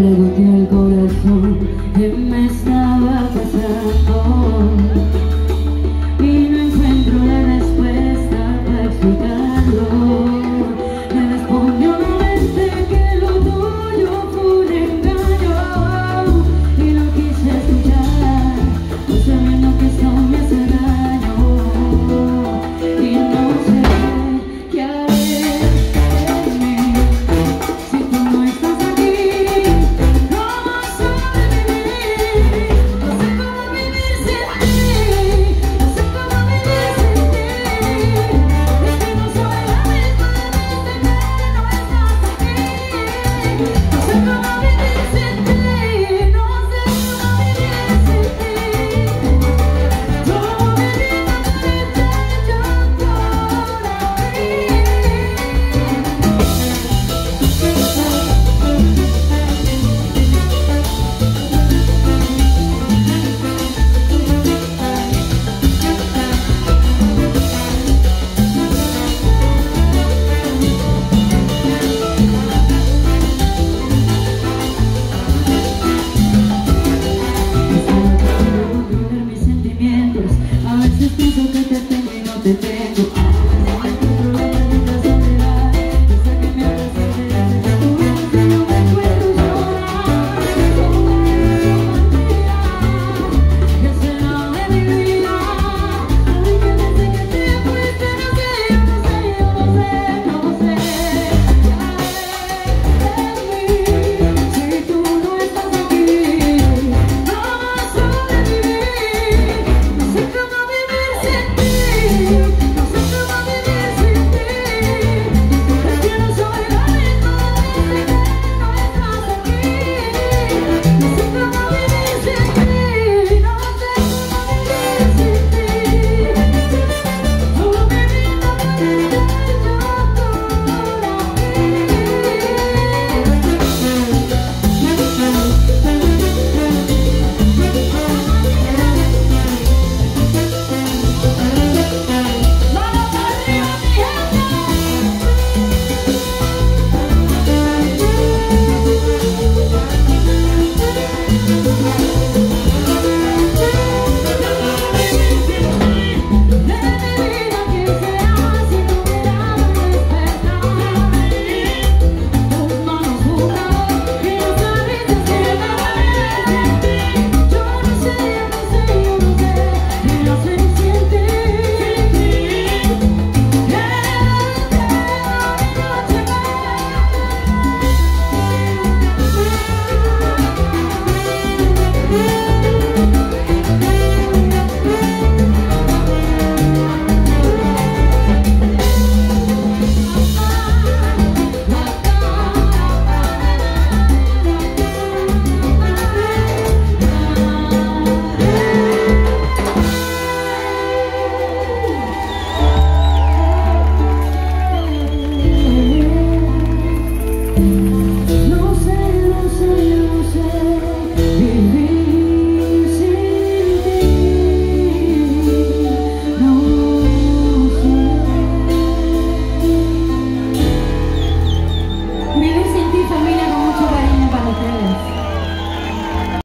pregunté al corazón qué me estaba pasando. Y no encuentro la respuesta para explicarlo.